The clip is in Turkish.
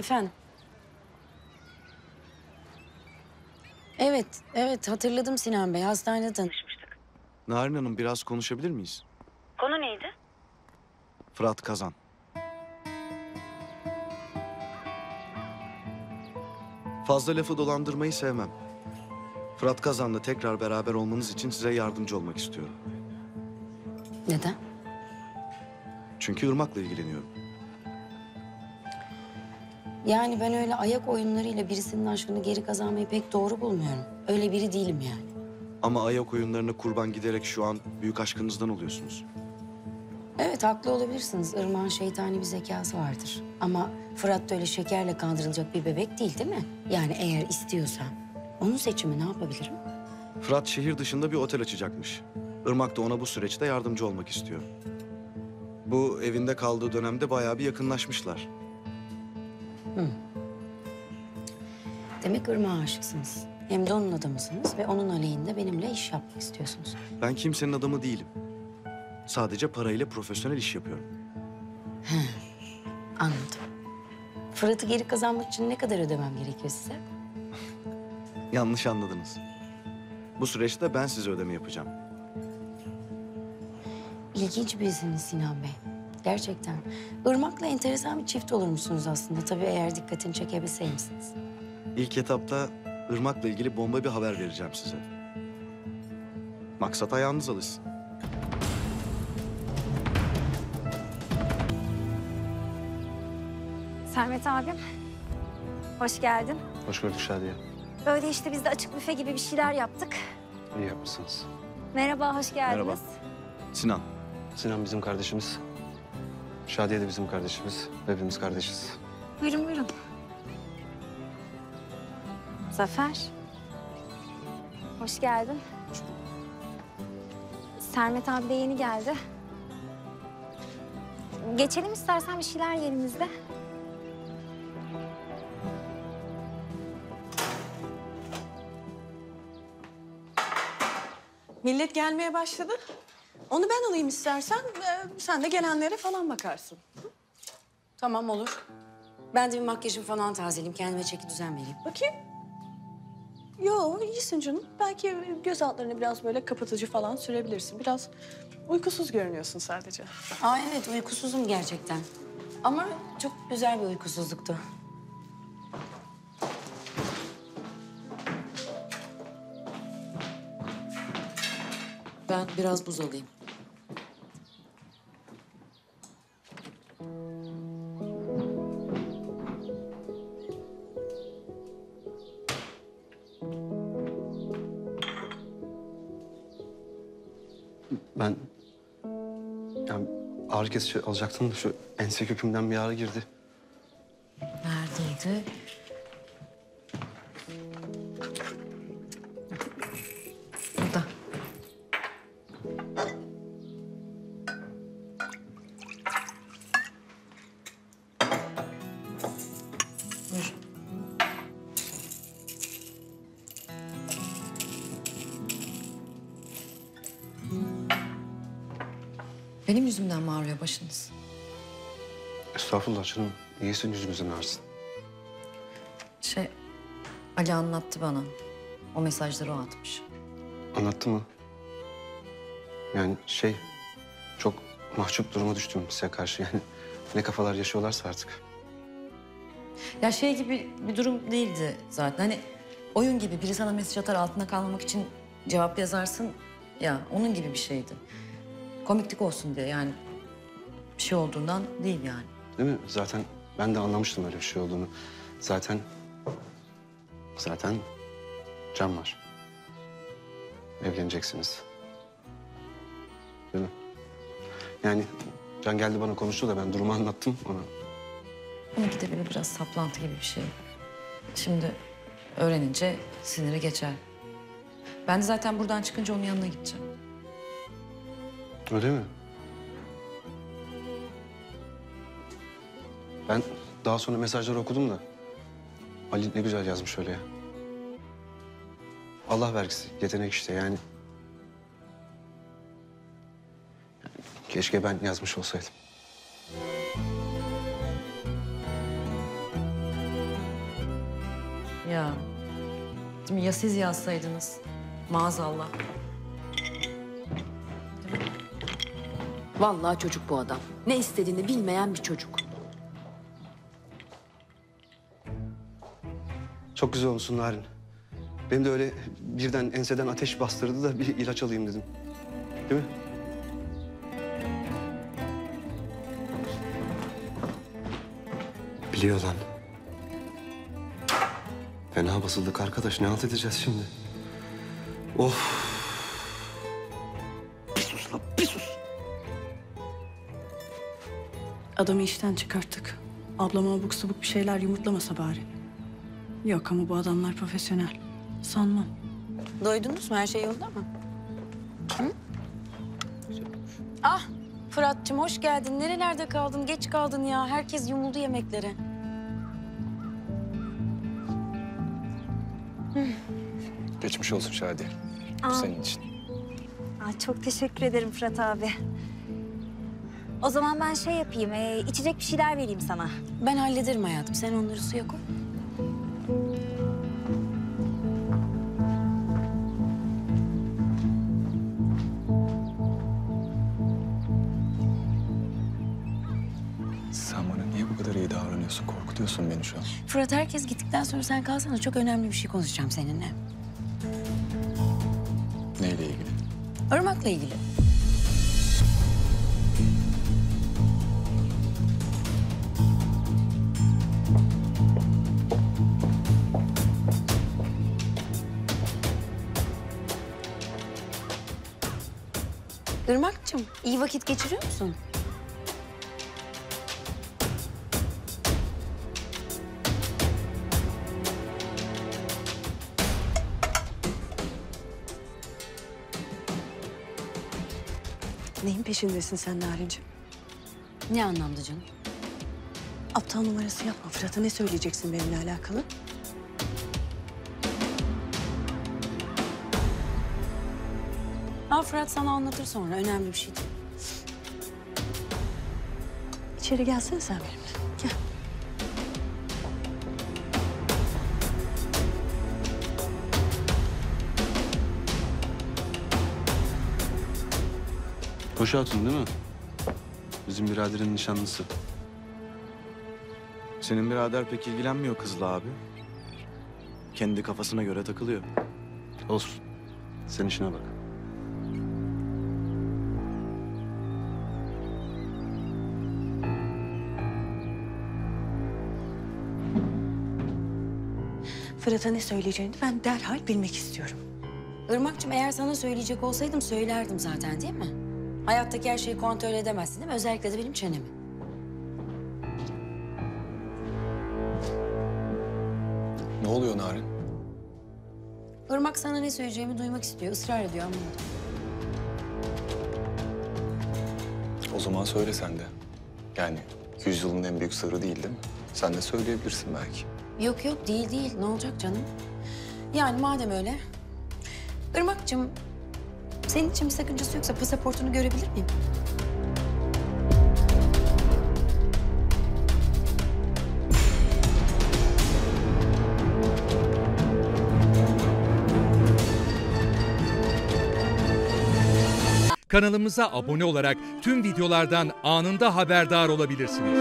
Efendim? Evet, evet hatırladım Sinan Bey. Hastanede tanışmıştık. Narin Hanım biraz konuşabilir miyiz? Konu neydi? Fırat Kazan. Fazla lafı dolandırmayı sevmem. Fırat Kazan'la tekrar beraber olmanız için size yardımcı olmak istiyorum. Neden? Çünkü Irmak'la ilgileniyorum. Yani ben öyle ayak oyunlarıyla birisinin aşkını geri kazanmayı pek doğru bulmuyorum. Öyle biri değilim yani. Ama ayak oyunlarına kurban giderek şu an büyük aşkınızdan oluyorsunuz. Evet haklı olabilirsiniz. Irmak'ın şeytani bir zekası vardır. Ama Fırat da öyle şekerle kandırılacak bir bebek değil değil mi? Yani eğer istiyorsa onun seçimi ne yapabilirim? Fırat şehir dışında bir otel açacakmış. Irmak da ona bu süreçte yardımcı olmak istiyor. Bu evinde kaldığı dönemde bayağı bir yakınlaşmışlar. Demek Irmak'a aşıksınız. Hem de onun adamısınız ve onun aleyhinde benimle iş yapmak istiyorsunuz. Ben kimsenin adamı değilim. Sadece parayla profesyonel iş yapıyorum. Anladım. Fırat'ı geri kazanmak için ne kadar ödemem gerekiyor size? Yanlış anladınız. Bu süreçte ben size ödeme yapacağım. İlginç birisiniz Sinan Bey. Gerçekten. Irmak'la enteresan bir çift olurmuşsunuz aslında. Tabii eğer dikkatini çekebilseymişsiniz. İlk etapta Irmak'la ilgili bomba bir haber vereceğim size. Maksat ayağınız alışsın. Sermet abim. Hoş geldin. Hoş gördük Şadiye. Böyle işte biz de açık büfe gibi bir şeyler yaptık. İyi yapmışsınız. Merhaba, hoş geldiniz. Merhaba. Sinan, Sinan bizim kardeşimiz. Şadiye de bizim kardeşimiz. Hepimiz kardeşiz. Buyurun, buyurun. Zafer. Hoş geldin. Sermet abi de yeni geldi. Geçelim istersen bir şeyler yiyelim biz de. Millet gelmeye başladı. Onu ben alayım istersen. ee, sen de gelenlere falan bakarsın. Tamam olur. Ben de bir makyajımı falan tazeleyeyim. Kendime çeki düzen vereyim. Bakayım. Yo iyisin canım. Belki göz altlarını biraz böyle kapatıcı falan sürebilirsin. Biraz uykusuz görünüyorsun sadece. Aa evet uykusuzum gerçekten. Ama çok güzel bir uykusuzluktu. Ben biraz buz alayım. Ben... Yani ağrı kesici alacaktım da şu ense kökümden bir ağrı girdi. Neredeydi? Benim yüzümden mi ağrıyor başınız? Estağfurullah canım. İyisin yüzümüzün ağrısın. Şey, Ali anlattı bana. O mesajları o atmış. Anlattı mı? Yani şey... Çok mahcup duruma düştüm size karşı yani. Ne kafalar yaşıyorlarsa artık. Ya şey gibi bir durum değildi zaten. Hani oyun gibi biri sana mesaj atar altına kalmamak için cevap yazarsın. Ya onun gibi bir şeydi. Komiklik olsun diye yani. Bir şey olduğundan değil yani. Değil mi? Zaten ben de anlamıştım öyle bir şey olduğunu. Zaten... Zaten Can var. Evleneceksiniz. Değil mi? Yani Can geldi bana konuştu da ben durumu anlattım ona. Onunki de böyle biraz saplantı gibi bir şey. Şimdi öğrenince siniri geçer. Ben de zaten buradan çıkınca onun yanına gideceğim. Öyle mi? Ben daha sonra mesajları okudum da... Ali ne güzel yazmış öyle ya. Allah vergisi, yetenek işte yani. Keşke ben yazmış olsaydım. Ya. Ya siz yazsaydınız maazallah. Vallahi çocuk bu adam. Ne istediğini bilmeyen bir çocuk. Çok güzel olmuşsun Narin. Benim de öyle birden enseden ateş bastırdı da bir ilaç alayım dedim. Değil mi? Biliyor lan. Fena basıldık arkadaş. Ne halt edeceğiz şimdi? Of. Adamı işten çıkarttık. Ablama abuk subuk bir şeyler yumurtlamasa bari. Yok ama bu adamlar profesyonel. Sanmam. Doydunuz mu? Her şey yolunda mı? Hı? Ah Fırat'cığım hoş geldin. Nerelerde kaldın? Geç kaldın ya. Herkes yumuldu yemeklere. Geçmiş olsun Şadi. Bu Aa. senin için. Aa, çok teşekkür ederim Fırat abi. O zaman ben şey yapayım, ee, içecek bir şeyler vereyim sana. Ben hallederim hayatım. Sen onları suya koy. Sen bana niye bu kadar iyi davranıyorsun? Korkutuyorsun beni şu an. Fırat herkes gittikten sonra sen kalsana. Çok önemli bir şey konuşacağım seninle. Neyle ilgili? Irmak'la ilgili. Irmak'cığım iyi vakit geçiriyor musun? Neyin peşindesin sen Narin'ciğim? Ne anlamda canım? Aptal numarası yapma. Fırat'a ne söyleyeceksin benimle alakalı? Ha Fırat sana anlatır sonra. Önemli bir şey değil. İçeri gelsene sen benimle. Gel. Hoş hatun değil mi? Bizim biraderin nişanlısı. Senin birader pek ilgilenmiyor kızla abi. Kendi kafasına göre takılıyor. Olsun. Sen işine bak. Fırat'a ne söyleyeceğini ben derhal bilmek istiyorum. Irmak'cığım eğer sana söyleyecek olsaydım söylerdim zaten değil mi? Hayattaki her şeyi kontrol edemezsin değil mi? Özellikle de benim çenemi. Ne oluyor Narin? Irmak sana ne söyleyeceğimi duymak istiyor. ısrar ediyor anlamadım. O zaman söyle sen de. Yani yüzyılın en büyük sırrı değil değil mi? Sen de söyleyebilirsin belki. Yok yok değil değil. Ne olacak canım? Yani madem öyle. Irmak'cığım senin için bir sakıncası yoksa pasaportunu görebilir miyim? Kanalımıza abone olarak tüm videolardan anında haberdar olabilirsiniz.